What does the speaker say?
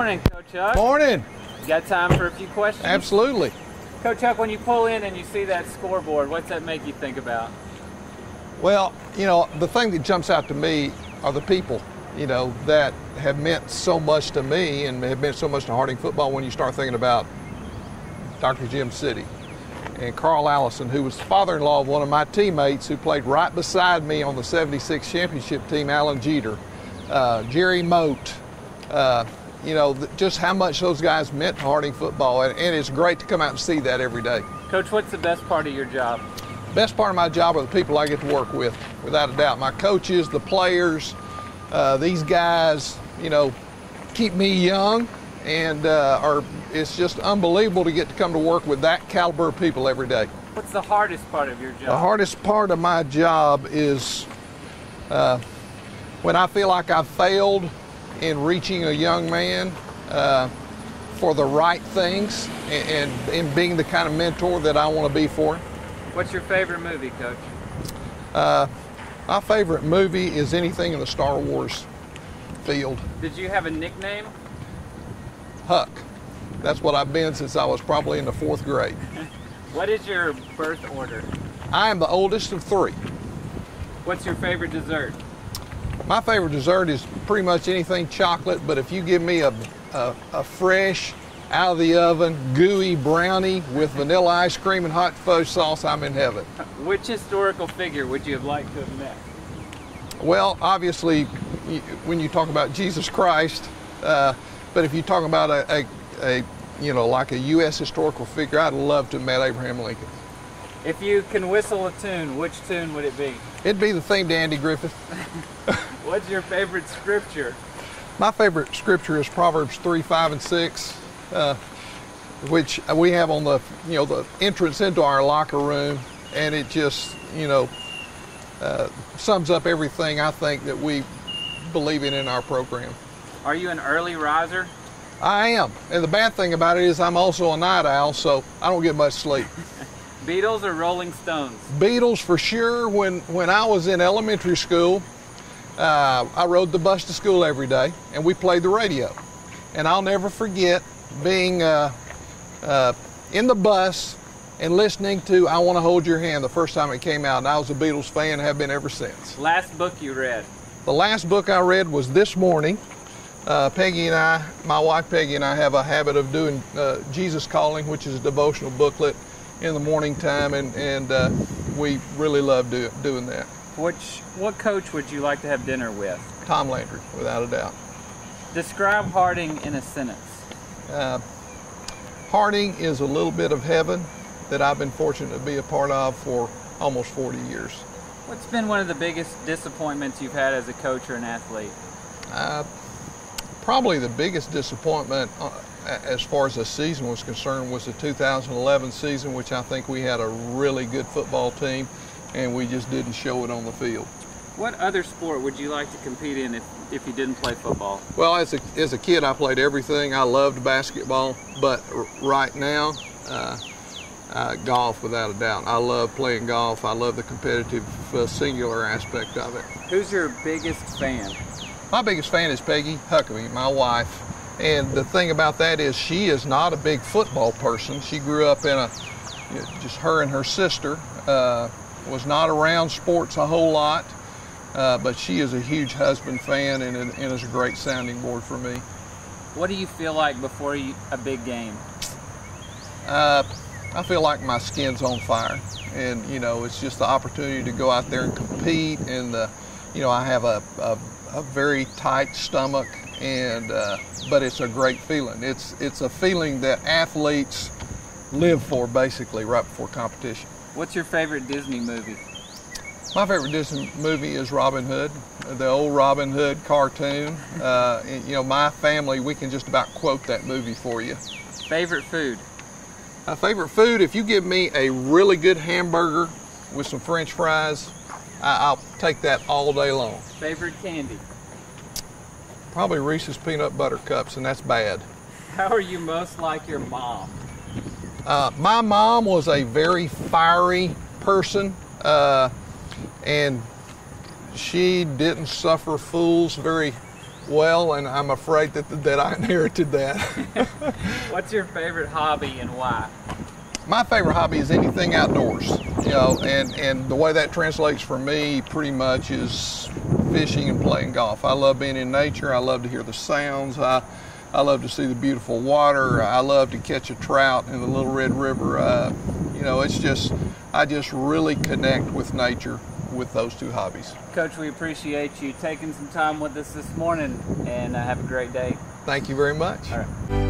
Morning, Coach Huck. Morning. You got time for a few questions? Absolutely. Coach Huck, when you pull in and you see that scoreboard, what's that make you think about? Well, you know, the thing that jumps out to me are the people, you know, that have meant so much to me and have meant so much to Harding football when you start thinking about Dr. Jim City and Carl Allison, who was the father-in-law of one of my teammates who played right beside me on the 76 championship team, Alan Jeter, uh, Jerry Moat, uh, you know, th- just how much those guys meant to Harding football. And, and it's great to come out and see that every day. Coach, what's the best part of your job? Best part of my job are the people I get to work with, without a doubt. My coaches, the players, uh, these guys, you know, keep me young, and uh, are it's just unbelievable to get to come to work with that caliber of people every day. What's the hardest part of your job? The hardest part of my job is uh, when I feel like I've failed in reaching a young man uh, for the right things and, and, and being the kind of mentor that I want to be for him. What's your favorite movie, Coach? Uh, my favorite movie is anything in the Star Wars field. Did you have a nickname? Huck. That's what I've been since I was probably in the fourth grade. What is your birth order? I am the oldest of three. What's your favorite dessert? My favorite dessert is pretty much anything chocolate, but if you give me a, a, a fresh, out of the oven, gooey brownie with vanilla ice cream and hot fudge sauce, I'm in heaven. Which historical figure would you have liked to have met? Well, obviously, when you talk about Jesus Christ, uh, but if you talk about a, a, a, you know, like a U.S. historical figure, I'd love to have met Abraham Lincoln. If you can whistle a tune, which tune would it be? It'd be the theme to Andy Griffith. What's your favorite scripture? My favorite scripture is Proverbs 3, 5, and 6, uh, which we have on the, you know, the entrance into our locker room, and it just, you know, uh, sums up everything I think that we believe in in our program. Are you an early riser? I am, and the bad thing about it is I'm also a night owl, so I don't get much sleep. Beatles or Rolling Stones? Beatles for sure. When when I was in elementary school, uh, I rode the bus to school every day, and we played the radio. And I'll never forget being uh, uh, in the bus and listening to "I Want to Hold Your Hand" the first time it came out. And I was a Beatles fan, and have been ever since. Last book you read? The last book I read was this morning. Uh, Peggy and I, my wife Peggy and I, have a habit of doing uh, Jesus Calling, which is a devotional booklet in the morning time, and, and uh, we really love do, doing that. Which what coach would you like to have dinner with? Tom Landry, without a doubt. Describe Harding in a sentence. Uh, Harding is a little bit of heaven that I've been fortunate to be a part of for almost 40 years. What's been one of the biggest disappointments you've had as a coach or an athlete? Uh, probably the biggest disappointment uh, as far as the season was concerned was the 2011 season, which I think we had a really good football team, and we just didn't show it on the field. What other sport would you like to compete in if, if you didn't play football? Well, as a, as a kid, I played everything. I loved basketball, but r- right now, uh, uh, golf without a doubt. I love playing golf. I love the competitive, uh, singular aspect of it. Who's your biggest fan? My biggest fan is Peggy Huckeba, my wife. And the thing about that is she is not a big football person. She grew up in a, you know, just her and her sister, uh, was not around sports a whole lot. Uh, but she is a huge husband fan and, and is a great sounding board for me. What do you feel like before you, a big game? Uh, I feel like my skin's on fire, and you know it's just the opportunity to go out there and compete. And the, you know I have a, a, a very tight stomach, and uh, but it's a great feeling. It's it's a feeling that athletes live for basically right before competition. What's your favorite Disney movie? My favorite Disney movie is Robin Hood, the old Robin Hood cartoon. Uh, and, you know, my family, we can just about quote that movie for you. Favorite food? My favorite food, if you give me a really good hamburger with some french fries, I, I'll take that all day long. Favorite candy? Probably Reese's peanut butter cups, and that's bad. How are you most like your mom? Uh, my mom was a very fiery person, uh, and she didn't suffer fools very, well, and I'm afraid that that I inherited that. What's your favorite hobby and why? My favorite hobby is anything outdoors, you know, and and the way that translates for me pretty much is fishing and playing golf. I love being in nature. I love to hear the sounds. I I love to see the beautiful water. I love to catch a trout in the Little Red River. Uh, you know, it's just I just really connect with nature with those two hobbies. Coach, we appreciate you taking some time with us this morning and uh, have a great day. Thank you very much. All right.